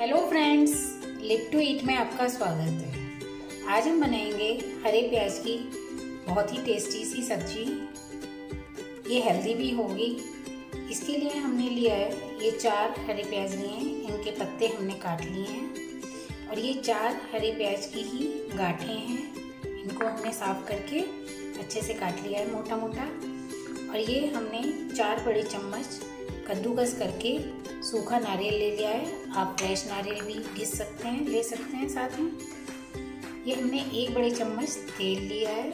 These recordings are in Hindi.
Hello friends lip to eat में आपका स्वागत है। आज हम बनाएँगे हरे प्याज की बहुत ही टेस्टी सी सब्ज़ी। ये हेल्दी भी होगी। इसके लिए हमने लिया है, ये चार हरे प्याज लिए हैं। इनके पत्ते हमने काट लिए हैं। और ये चार हरे प्याज की ही गाठे हैं। इनको हमने साफ़ करके अच्छे से काट लिया है मोटा मोटा और ये हमने चार बड़े चम्मच कद्दूकस करके सूखा नारियल ले लिया है। आप फ्रेश नारियल भी घिस सकते हैं, ले सकते हैं साथ में। ये हमने एक बड़े चम्मच तेल लिया है।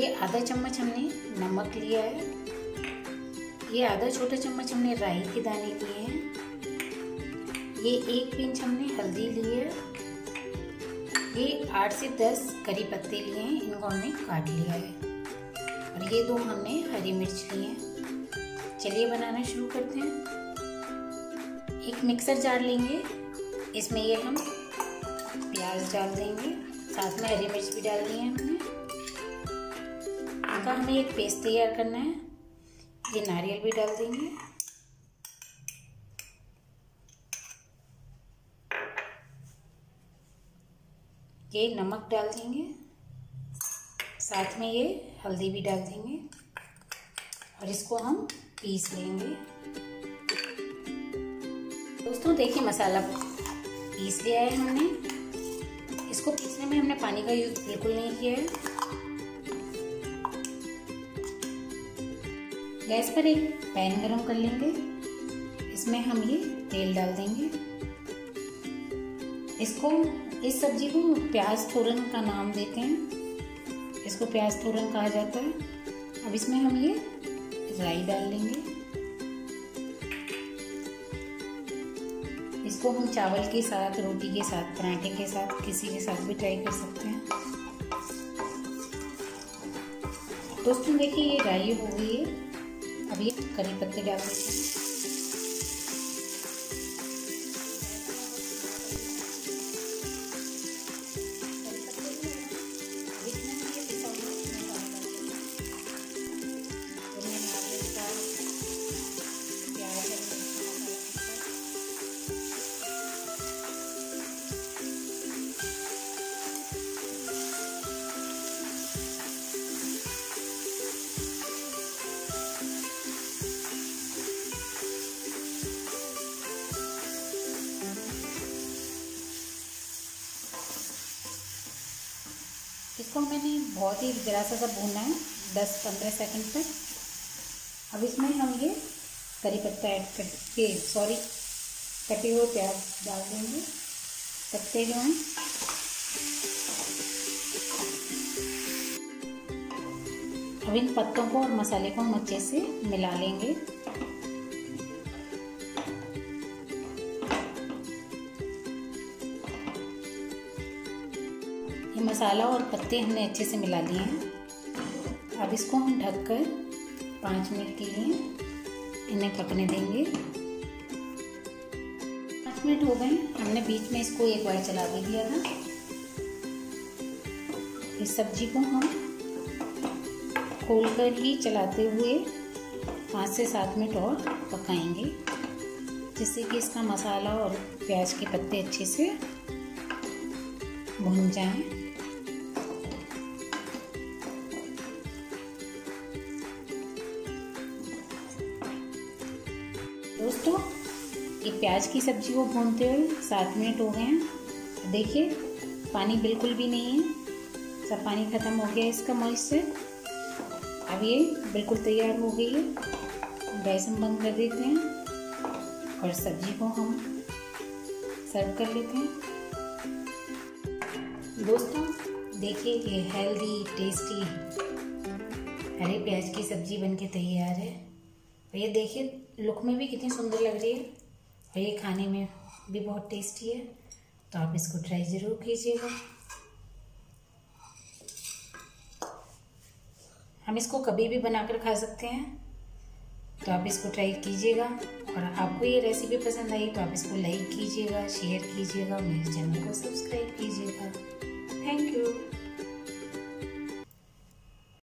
ये आधा चम्मच हमने नमक लिया है। ये आधा छोटा चम्मच हमने राई के दाने लिए हैं। ये एक पिंच हमने हल्दी ली है। ये आठ से दस करी पत्ते लिए हैं, इनको हमने काट लिया है। और ये दो हमने हरी मिर्च लिए हैं। चलिए बनाना शुरू करते हैं। एक मिक्सर जार लेंगे। इसमें ये हम प्याज डाल देंगे। साथ में हरी मिर्च भी डाल दी है हमने। इनका हमें एक पेस्ट तैयार करना है। ये नारियल भी डाल देंगे। ये नमक डाल देंगे। साथ में ये हल्दी भी डाल देंगे। और इसको हम पीस लेंगे दोस्तों, देखिए मसाला पीस लिया है हमने। इसको पीसने में हमने पानी का यूज़ बिल्कुल नहीं किया है। गैस पर एक पैन गरम कर लेंगे। इसमें हम ये तेल डाल देंगे। इसको, इस सब्ज़ी को प्याज थोरन का नाम देते हैं। इसको प्याज थोरन कहा जाता है। अब इसमें हम ये राई डाल लेंगे। इसको हम चावल के साथ, रोटी के साथ, पराठे के साथ, किसी के साथ भी ट्राई कर सकते हैं। दोस्तों, देखिए ये राई हो गई है। अब ये करी पत्ते डाल देते हैं इसको मैंने बहुत ही ज़रा सा सा भूनना है दस पंद्रह सेकंड तक अब इसमें हम ये करी पत्ता ऐड कर के सॉरी, कटे हुए प्याज डाल देंगे। पत्ते जो हैं। अब इन पत्तों को और मसाले को हम अच्छे से मिला लेंगे। ये मसाला और पत्ते हमने अच्छे से मिला लिए हैं। अब इसको हम ढककर पाँच मिनट के लिए इन्हें पकने देंगे। पाँच मिनट हो गए, हमने बीच में इसको एक बार चला भी दिया था। इस सब्ज़ी को हम खोलकर ही चलाते हुए पाँच से सात मिनट और पकाएँगे, जिससे कि इसका मसाला और प्याज के पत्ते अच्छे से भुन जाएँ। दोस्तों, ये प्याज की सब्ज़ी को भूनते हुए सात मिनट हो गए हैं। देखिए, पानी बिल्कुल भी नहीं है। सब पानी ख़त्म हो गया इसका मॉइस्चर। अब ये बिल्कुल तैयार हो गई है। गैस हम बंद कर देते हैं और सब्ज़ी को हम सर्व कर लेते हैं। दोस्तों, देखिए ये हेल्दी टेस्टी हरे प्याज की सब्ज़ी बनके तैयार है। और ये देखिए, लुक में भी कितनी सुंदर लग रही है। और ये खाने में भी बहुत टेस्टी है। तो आप इसको ट्राई ज़रूर कीजिएगा। हम इसको कभी भी बनाकर खा सकते हैं। तो आप इसको ट्राई कीजिएगा। और आपको ये रेसिपी पसंद आई तो आप इसको लाइक कीजिएगा शेयर कीजिएगा। मेरे चैनल को सब्सक्राइब कीजिएगा। Thank you